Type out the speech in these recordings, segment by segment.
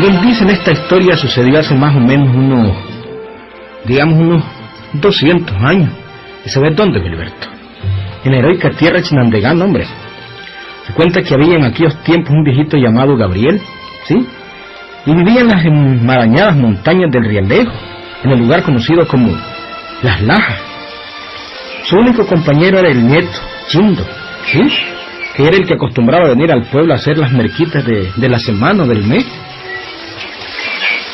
Según dicen, esta historia sucedió hace más o menos unos, digamos, unos 200 años. ¿Y sabes dónde, Gilberto? En la heroica tierra chinandegán, hombre. Se cuenta que había en aquellos tiempos un viejito llamado Gabriel, ¿sí? Y vivía en las enmarañadas montañas del Rialejo, en el lugar conocido como Las Lajas. Su único compañero era el nieto, Chindo, ¿sí? Que era el que acostumbraba a venir al pueblo a hacer las merquitas de, de la semana o del mes.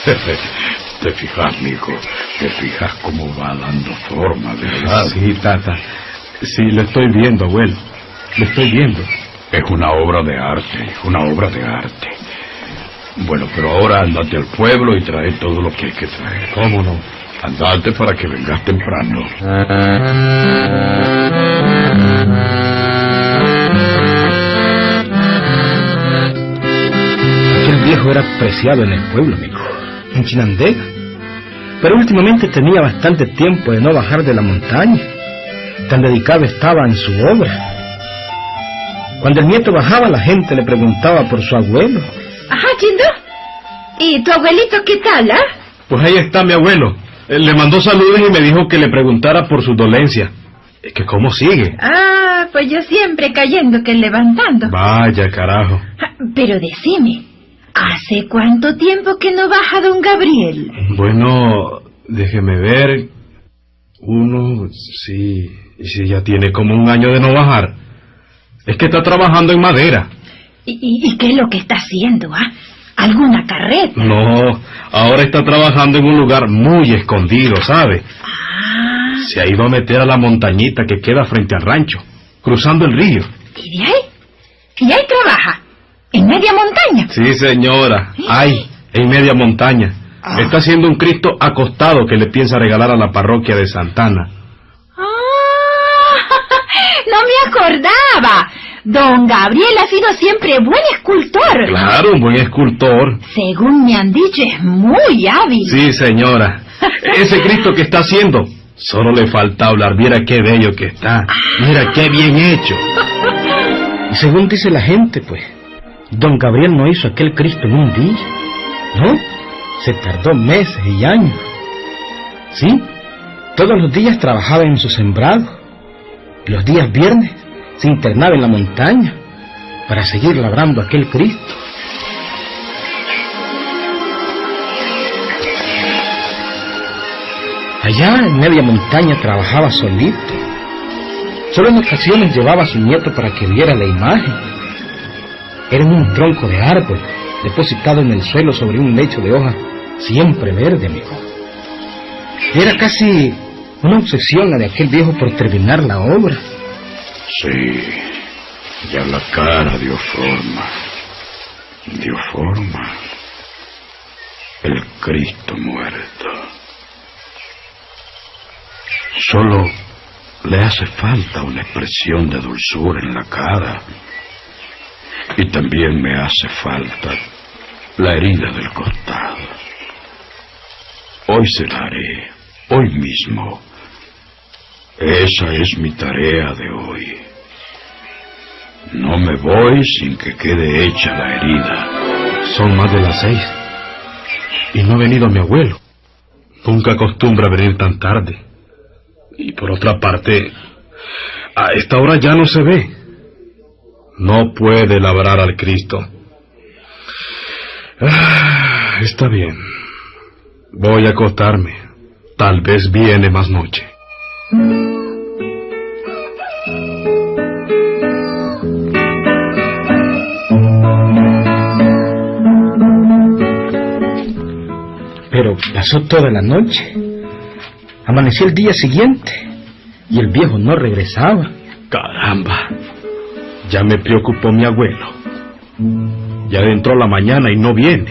Te fijas, mijo, te fijas cómo va dando forma, verdad. Sí, tata. Sí, lo estoy viendo, abuelo. Lo estoy viendo. Es una obra de arte, una obra de arte. Bueno, pero ahora andate al pueblo y trae todo lo que hay que traer. ¿Cómo no? Andate para que vengas temprano. Aquel viejo era apreciado en el pueblo, amigo, en Chinandega. Pero últimamente tenía bastante tiempo de no bajar de la montaña. Tan dedicado estaba en su obra. Cuando el nieto bajaba, la gente le preguntaba por su abuelo. Ajá, Chindo. ¿Y tu abuelito qué tal, ah? Pues ahí está mi abuelo. Eh, Le mandó saludos y me dijo que le preguntara por su dolencia. Es que cómo sigue. Ah, pues yo siempre cayendo que levantando. Vaya, carajo. Ah, Pero decime, ¿hace cuánto tiempo que no baja don Gabriel? Bueno, déjeme ver. Uno, sí, y sí, ya tiene como un año de no bajar. Es que está trabajando en madera. ¿Y, qué es lo que está haciendo, ah? ¿Alguna carreta? No, ahora está trabajando en un lugar muy escondido, ¿sabe? Ah, Se ha ido a meter a la montañita que queda frente al rancho, cruzando el río. ¿y de ahí? ¿Y ahí trabaja? ¿En media montaña? Sí, señora. Ay, en media montaña. Está haciendo un Cristo acostado que le piensa regalar a la parroquia de Santana. ¡Ah! No me acordaba. Don Gabriel ha sido siempre buen escultor. Claro, un buen escultor. Según me han dicho, es muy hábil. Sí, señora. Ese Cristo que está haciendo, solo le falta hablar. Viera qué bello que está. Mira qué bien hecho. Y según dice la gente, pues, don Gabriel no hizo aquel Cristo en un día, ¿no? Se tardó meses y años. ¿Sí? Todos los días trabajaba en su sembrado. Los días viernes se internaba en la montaña para seguir labrando aquel Cristo. Allá en media montaña trabajaba solito. Solo en ocasiones llevaba a su nieto para que viera la imagen. Era en un tronco de árbol, depositado en el suelo sobre un lecho de hoja siempre verde, amigo. Era casi una obsesión la de aquel viejo por terminar la obra. Sí, ya la cara dio forma. Dio forma. El Cristo muerto. Solo le hace falta una expresión de dulzura en la cara. Y también me hace falta la herida del costado. Hoy se la haré, hoy mismo. Esa es mi tarea de hoy. No me voy sin que quede hecha la herida. Son más de las seis. Y no ha venido mi abuelo. Nunca acostumbra venir tan tarde. Y por otra parte, a esta hora ya no se ve. No puede labrar al Cristo. Ah, está bien. Voy a acostarme. Tal vez viene más noche. Pero pasó toda la noche. Amaneció el día siguiente y el viejo no regresaba. Caramba. Ya me preocupó mi abuelo. Ya entró la mañana y no viene.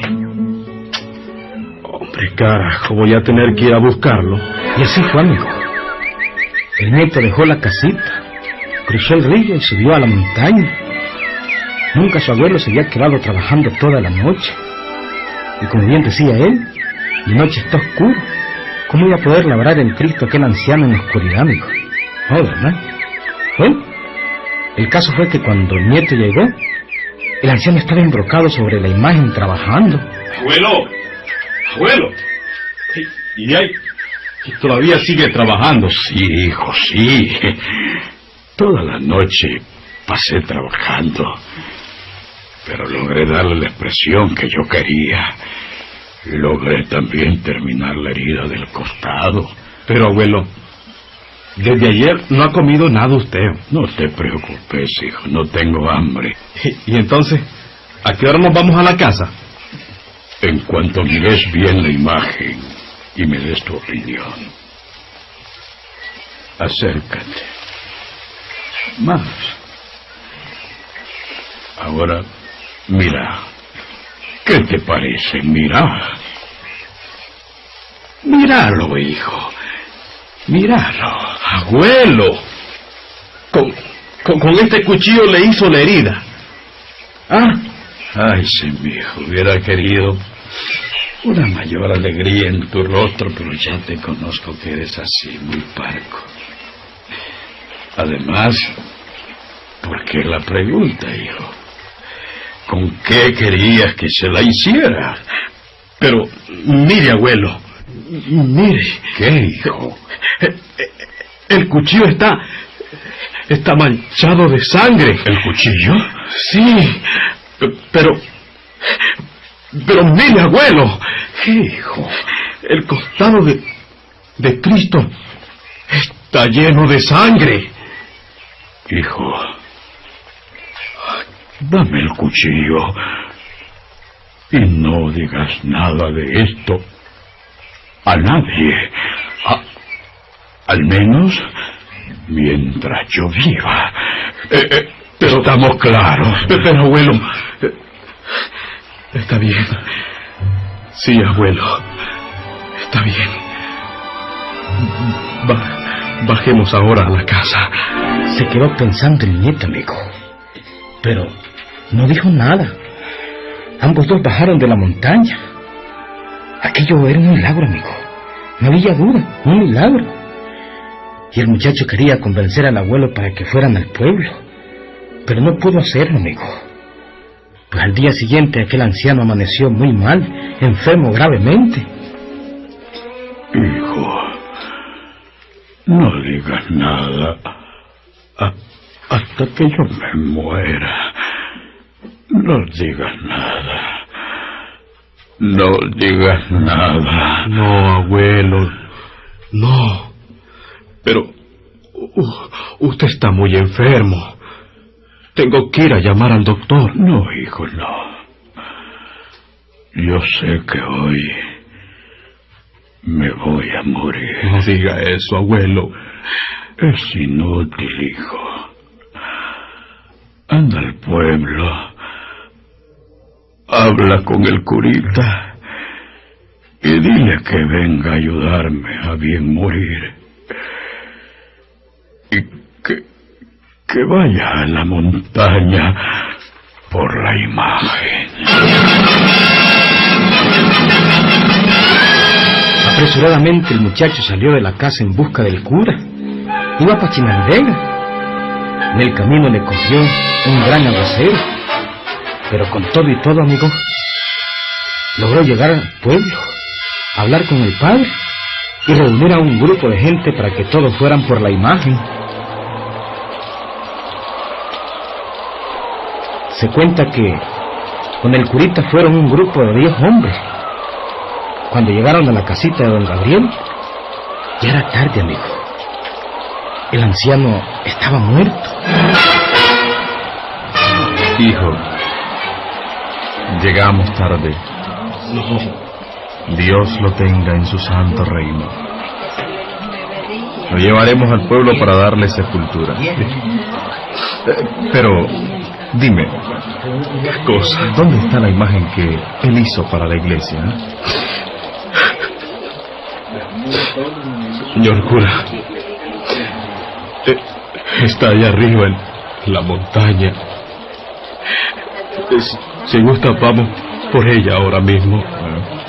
Hombre, carajo, voy a tener que ir a buscarlo. Y así fue, amigo. El nieto dejó la casita, cruzó el río y subió a la montaña. Nunca su abuelo se había quedado trabajando toda la noche. Y como bien decía él, la noche está oscura. ¿Cómo iba a poder labrar el Cristo aquel anciano en la oscuridad, amigo? No, ¿verdad? Bueno, el caso fue que cuando el nieto llegó, El anciano estaba embrocado sobre la imagen trabajando. Abuelo, abuelo. Y ahí, todavía sigue trabajando. Sí, hijo, sí. Toda la noche pasé trabajando, pero logré darle la expresión que yo quería. Logré también terminar la herida del costado. Pero, abuelo, desde ayer no ha comido nada usted. No te preocupes, hijo, no tengo hambre. Y, entonces, ¿a qué hora nos vamos a la casa? En cuanto mires bien la imagen y me des tu opinión. Acércate. Más. Ahora, mira. ¿Qué te parece? Mira. Míralo, hijo. Míralo. Abuelo. Con, con, este cuchillo le hizo la herida. ¿Ah? Ay, si mi hijo hubiera querido una mayor alegría en tu rostro, pero ya te conozco que eres así, muy parco. Además, ¿por qué la pregunta, hijo? ¿Con qué querías que se la hiciera? Pero, mire, abuelo, mire. ¿Qué, hijo? El cuchillo está... está manchado de sangre. ¿El cuchillo? Sí, pero... Pero mire, abuelo. ¿Qué, hijo? El costado de... de Cristo está lleno de sangre. Hijo, dame el cuchillo y no digas nada de esto a nadie. Al menos mientras yo viva. Eh, eh, pero estamos claros. Pero, abuelo, eh, está bien. Sí, abuelo, está bien. bajemos ahora a la casa. Se quedó pensando el nieto, amigo. Pero no dijo nada. Ambos dos bajaron de la montaña. Aquello era un milagro, amigo. No había duda, un milagro. Y el muchacho quería convencer al abuelo para que fueran al pueblo. Pero no pudo hacerlo, amigo. Pues al día siguiente aquel anciano amaneció muy mal, enfermo gravemente. Hijo, no digas nada hasta que yo me muera. No digas nada. No digas nada. No, abuelo. No. Pero usted está muy enfermo. Tengo que ir a llamar al doctor. No, hijo, no. Yo sé que hoy me voy a morir. No diga eso, abuelo. Es inútil, hijo. Anda al pueblo. Habla con el curita y dile que venga a ayudarme a bien morir. Que, que vaya a la montaña por la imagen. Apresuradamente el muchacho salió de la casa en busca del cura. Iba para Chinandega. En el camino le cogió un gran aguacero. Pero con todo y todo, amigo, logró llegar al pueblo, hablar con el padre y reunir a un grupo de gente para que todos fueran por la imagen. Se cuenta que con el curita fueron un grupo de diez hombres. Cuando llegaron a la casita de don Gabriel, ya era tarde, amigo. El anciano estaba muerto. Hijo, llegamos tarde. Dios lo tenga en su santo reino. Lo llevaremos al pueblo para darle sepultura. Pero, dime, ¿qué cosa? ¿Dónde está la imagen que él hizo para la iglesia? Señor cura, eh, está allá arriba en la montaña. Si gusta, vamos por ella ahora mismo. Todos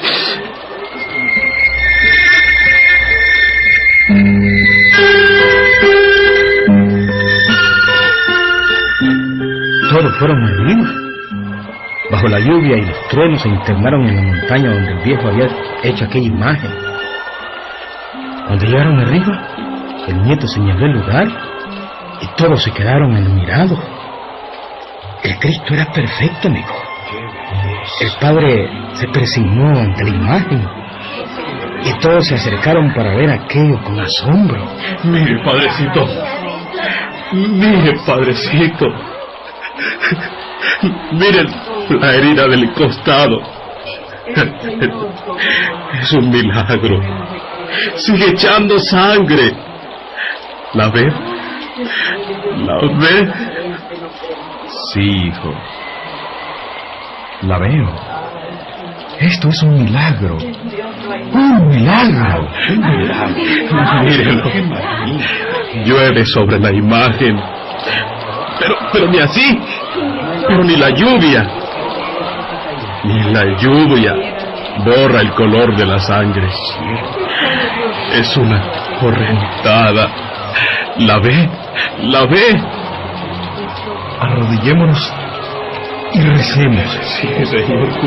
fueron arriba. bajo la lluvia y los truenos se internaron en la montaña donde el viejo había hecho aquella imagen. Cuando llegaron arriba, el nieto señaló el lugar y todos se quedaron admirados. El Cristo era perfecto, amigo. El padre se presignó ante la imagen y todos se acercaron para ver aquello con asombro. Mire, padrecito. Mire, padrecito. Miren la herida del costado. Es un milagro. Sigue echando sangre. ¿La ve? ¿La ve? Sí, hijo. La veo. Esto es un milagro. Un milagro. Un. Mírenlo. Llueve sobre la imagen. Pero, pero ni así. Pero ni la lluvia. Ni la lluvia borra el color de la sangre. Es una correntada. ¿La ve? ¿La ve? Arrodillémonos y recemos.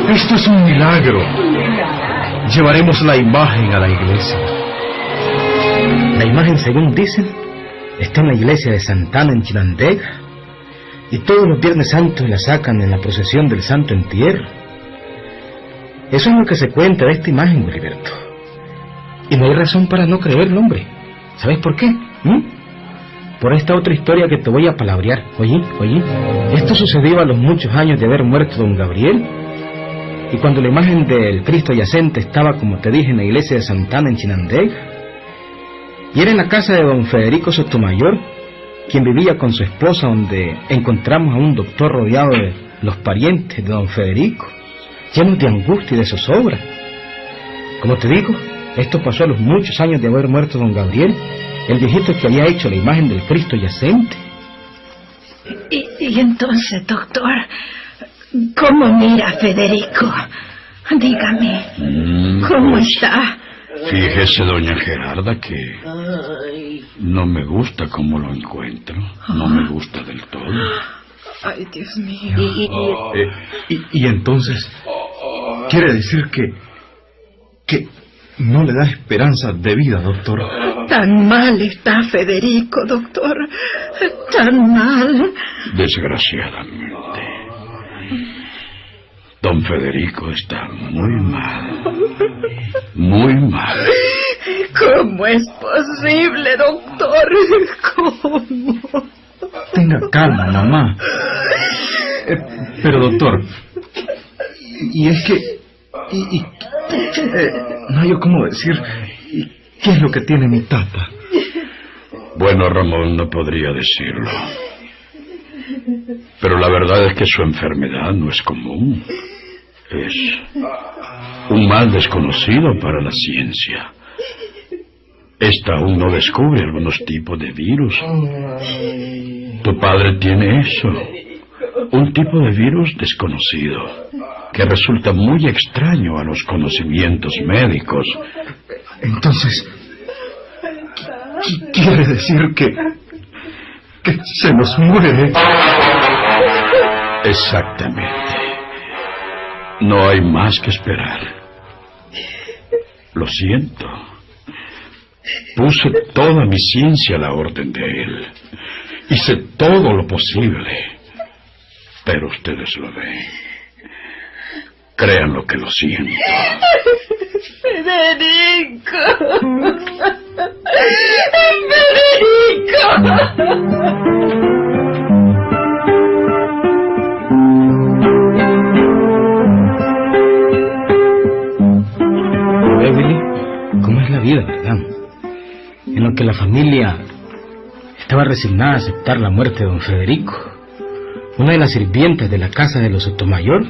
Esto es un milagro. Llevaremos la imagen a la iglesia. La imagen, según dicen, está en la iglesia de Santana en Chinandega. Y todos los Viernes Santos la sacan en la procesión del Santo Entierro. Eso es lo que se cuenta de esta imagen, Gilberto. Y no hay razón para no creerlo, hombre. ¿Sabes por qué? ¿Mm? Por esta otra historia que te voy a palabrear. Oye, oye. Esto sucedió a los muchos años de haber muerto don Gabriel. Y cuando la imagen del Cristo yacente estaba, como te dije, en la iglesia de Santana en Chinandega. Y era en la casa de don Federico Sotomayor, quien vivía con su esposa, donde encontramos a un doctor rodeado de los parientes de don Federico, llenos de angustia y de zozobra. Como te digo, esto pasó a los muchos años de haber muerto don Gabriel, el viejito que había hecho la imagen del Cristo yacente. Y, y entonces, doctor, ¿cómo mira Federico? Dígame, Mm, ¿cómo pues, está? Fíjese, doña Gerarda, que no me gusta cómo lo encuentro. No me gusta del todo. Ay, Dios mío. Eh, y, y entonces, quiere decir que. que no le da esperanza de vida, doctor. Tan mal está Federico, doctor. Tan mal. Desgraciadamente. Don Federico está muy mal. Muy mal. ¿Cómo es posible, doctor? ¿Cómo? Tenga calma, mamá. Eh, pero, doctor, y es que... Y, y- eh, no hay cómo decir... ¿y ¿Qué es lo que tiene mi tata? Bueno, Ramón no podría decirlo. Pero la verdad es que su enfermedad no es común. Es un mal desconocido para la ciencia. Esta aún no descubre algunos tipos de virus. Tu padre tiene eso. Un tipo de virus desconocido que resulta muy extraño a los conocimientos médicos. Entonces... qu- Quiere decir que... que se nos muere. Exactamente. No hay más que esperar. Lo siento. Puse toda mi ciencia a la orden de él. Hice todo lo posible. Pero ustedes lo ven. Créanlo que lo siento. Federico. Familia estaba resignada a aceptar la muerte de don Federico, una de las sirvientes de la casa de los Sotomayor,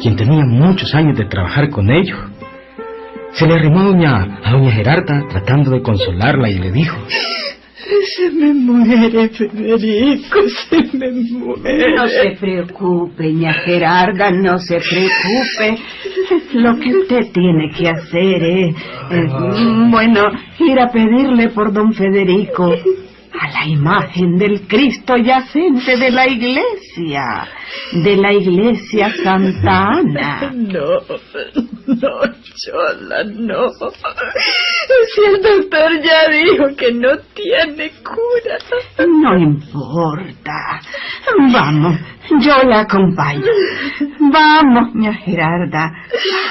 quien tenía muchos años de trabajar con ellos, se le arrimó a doña, a doña Gerarda tratando de consolarla y le dijo, Se me muere, Federico, se me muere. No se preocupe, ña Gerarda, no se preocupe. Lo que usted tiene que hacer es, es, bueno, ir a pedirle por don Federico. a la imagen del Cristo yacente de la iglesia, de la iglesia Santa Ana. No, no, Chola, no. Si el doctor ya dijo que no tiene cura. No importa. Vamos, yo la acompaño. Vamos, ña Gerarda.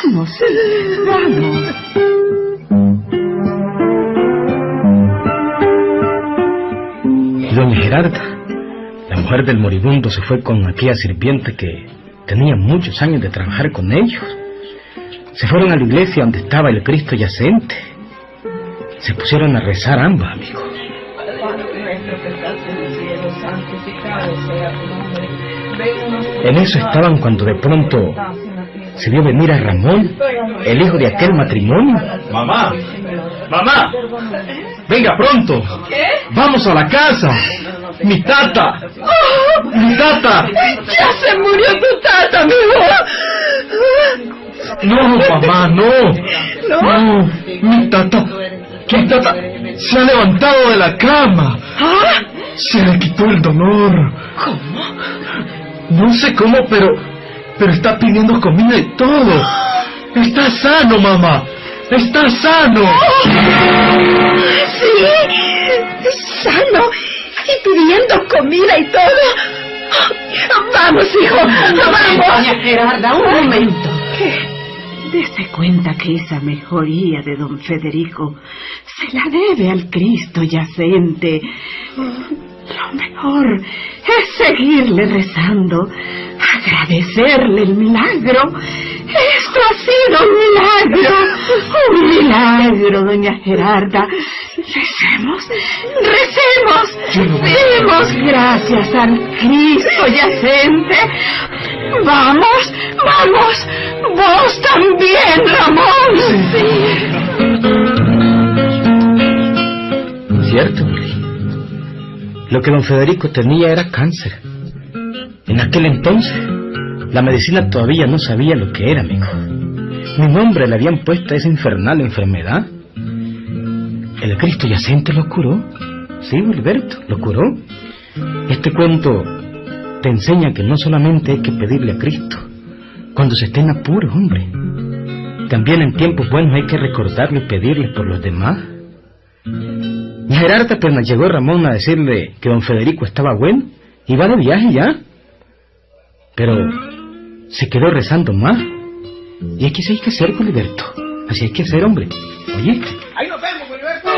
Vamos, vamos. Doña Gerarda, la mujer del moribundo, se fue con aquella sirviente que tenía muchos años de trabajar con ellos. Se fueron a la iglesia donde estaba el Cristo yacente. Se pusieron a rezar ambas, amigo. En eso estaban cuando de pronto se vio venir a Ramón, el hijo de aquel matrimonio. Mamá, mamá, venga pronto. Vamos a la casa. Mi tata, mi tata. Ya se murió tu tata, amigo. No, mamá, no. ¿No? mi tata, mi tata se ha levantado de la cama. ¿Ah? Se le quitó el dolor. No sé cómo, pero, pero está pidiendo comida y todo. Está sano, mamá. Está sano. Sí, sano y pidiendo comida y todo. Vamos, hijo, vamos. Doña Gerarda, un momento. Dese cuenta que esa mejoría de don Federico se la debe al Cristo yacente. Lo mejor es seguirle rezando, agradecerle el milagro. Esto ha sido un milagro, un milagro, doña Gerarda. Recemos, recemos, demos gracias al Cristo yacente. Vamos, vamos, vos también, Ramón. ¿Cierto, Willy? Lo que don Federico tenía era cáncer. En aquel entonces, la medicina todavía no sabía lo que era, amigo. Mi nombre le habían puesto a esa infernal enfermedad. El Cristo yacente lo curó. Sí, Wilberto, lo curó. Este cuento te enseña que no solamente hay que pedirle a Cristo cuando se esté en apuros, hombre. También en tiempos buenos hay que recordarle y pedirle por los demás. Mi Gerarda apenas llegó Ramón a decirle que don Federico estaba bueno va de viaje ya. Pero se quedó rezando más. Y aquí sí hay que hacer, Gilberto. Así hay que hacer, hombre. Oye. Ahí nos vemos, Gilberto.